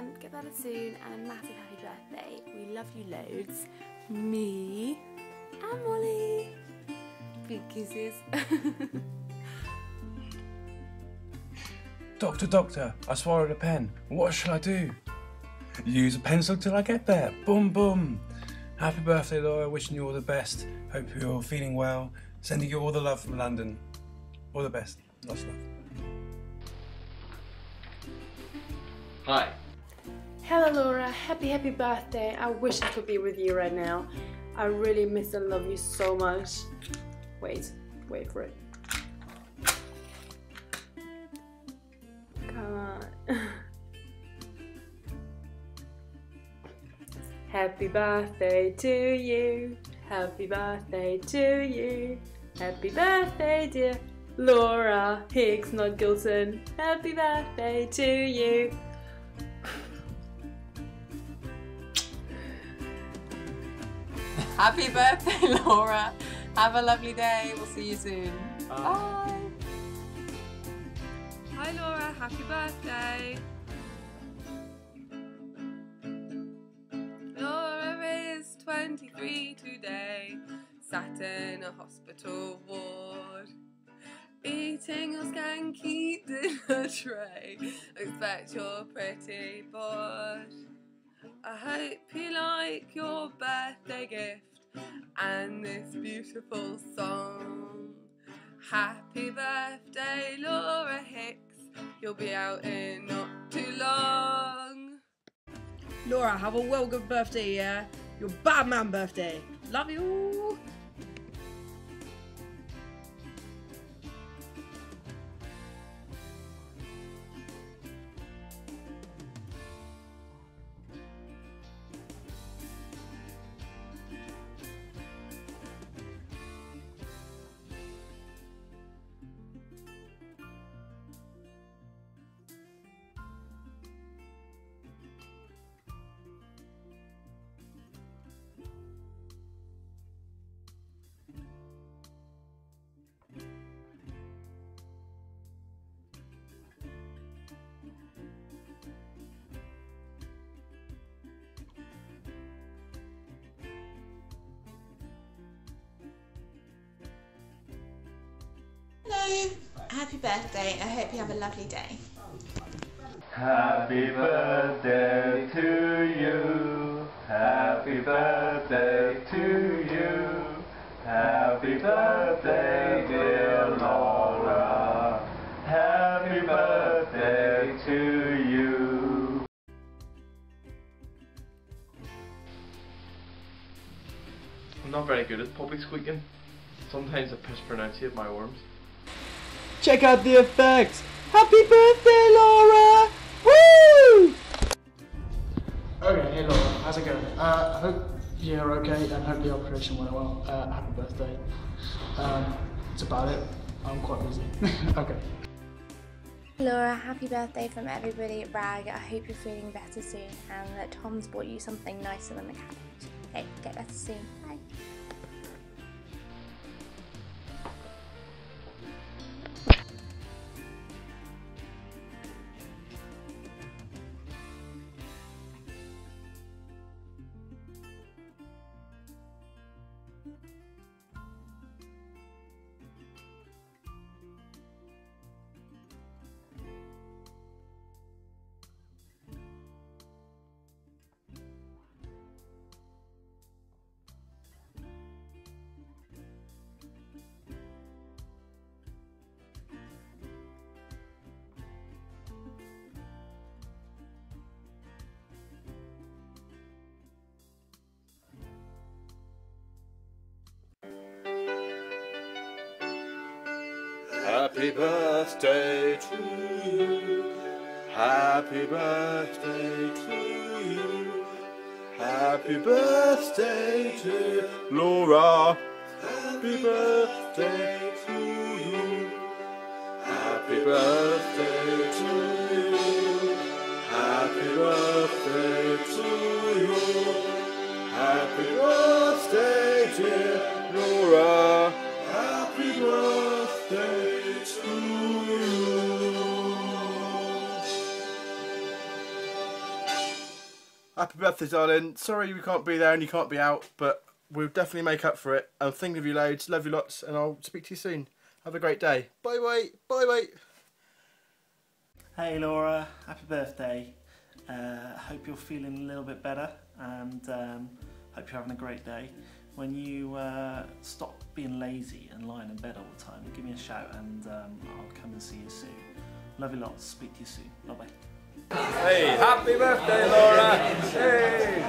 um, get better soon and a massive happy birthday. We love you loads. Me and Molly. Big kisses. Doctor, doctor, I swallowed a pen. What shall I do? Use a pencil till I get there. Boom, boom. Happy birthday, Laura. Wishing you all the best. Hope you're feeling well. Sending you all the love from London. All the best. Lots of love. Hi. Hello Laura, happy happy birthday. I wish I could be with you right now. I really miss and love you so much. Wait, wait for it. Come on. happy birthday to you. Happy birthday to you. Happy birthday, dear Laura Hicks, not Gilson. Happy birthday to you. Happy birthday, Laura. Have a lovely day. We'll see you soon. Bye. Hi Laura, happy birthday. Laura is 23 today, sat in a hospital ward. Eating a skanky dinner tray, expect you're pretty bored. I hope you like your birthday gift and this beautiful song. Happy birthday, Laura Hicks. You'll be out in not too long. Laura, have a well good birthday, yeah? Your bad man birthday. Love you. Hello, happy birthday. I hope you have a lovely day. Happy birthday to you. Happy birthday to you. Happy birthday, dear Laura. Happy birthday to you. I'm not very good at public squeaking. Sometimes I mispronunciate my words. Check out the effects! Happy birthday, Laura! Woo! Okay, hey Laura, how's it going? Uh, I hope you're okay and hope the operation went well. Uh, happy birthday. Um, that's about it. I'm quite busy. okay. Laura, happy birthday from everybody at Rag. I hope you're feeling better soon and that Tom's bought you something nicer than the cabbage. Okay, get better soon. Bye. Happy birthday to you. Happy birthday to you. Happy birthday to Laura. Happy birthday to you. Happy birthday to you. Happy birthday to you. Happy birthday, Happy birthday, darling. Sorry we can't be there and you can't be out, but we'll definitely make up for it. I'm of you loads. Love you lots, and I'll speak to you soon. Have a great day. Bye bye. Bye bye. Hey Laura, happy birthday. Uh, hope you're feeling a little bit better and um, hope you're having a great day. When you uh, stop being lazy and lying in bed all the time, give me a shout and um, I'll come and see you soon. Love you lots, speak to you soon. Bye bye. Hey, happy birthday, Laura! Hey!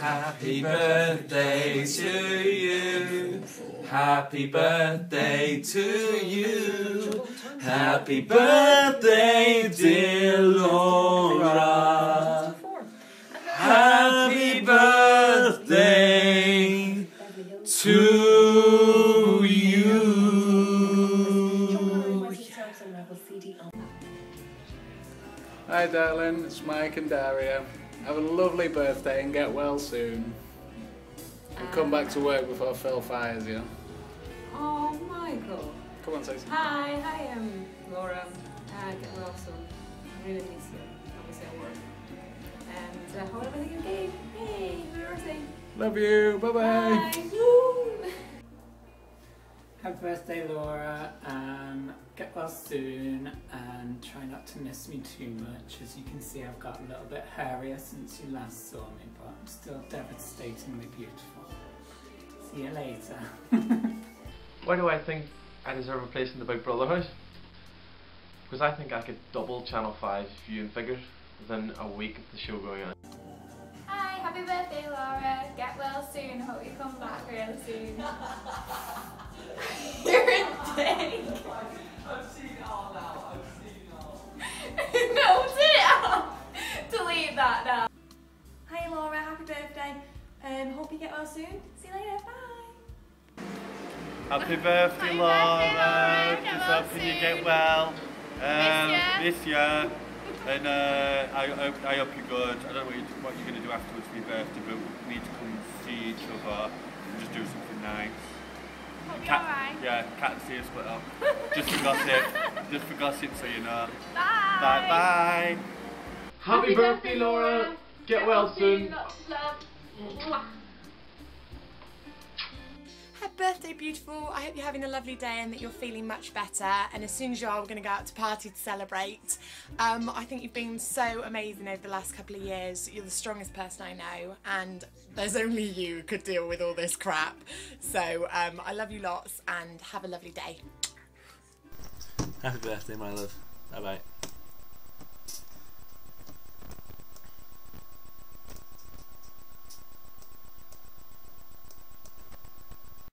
Happy birthday to you. Happy birthday to you. Happy birthday, dear Laura. Happy birthday to Mike and Daria. Have a lovely birthday and get well soon. And come back to work before Phil fires you. Oh, Michael. Come on, say something. Hi, hi, I'm Laura. Uh, get well soon. I really miss you. Obviously at work. And uh, hope everything okay. Hey, happy birthday. Love you. Bye bye. Bye. Woo. Happy birthday, Laura. Um, get well soon and try not to miss me too much. As you can see, I've got a little bit hairier since you last saw me, but I'm still devastatingly beautiful. See you later. Why do I think I deserve a place in the Big Brother house? Because I think I could double Channel 5 viewing figures within a week of the show going on. Hi, happy birthday, Laura. Get well soon. Hope you come back real soon. Happy birthday, Laura. Just hoping you get well um, this year. And uh, I, hope, I hope you're good. I don't know what, you, what you're going to do afterwards for your birthday, but we need to come and see each other and just do something nice. Hope you're Cat, alright. Yeah, cat and see us split up. just for gossip. Just for gossip so you know. Bye. Bye bye. Happy birthday, Laura. Get well soon. Lots of love. Birthday, beautiful. I hope you're having a lovely day and that you're feeling much better. And as soon as you are, we're going to go out to party to celebrate. Um, I think you've been so amazing over the last couple of years. You're the strongest person I know, and there's only you who could deal with all this crap. So um, I love you lots and have a lovely day. Happy birthday, my love. Bye bye.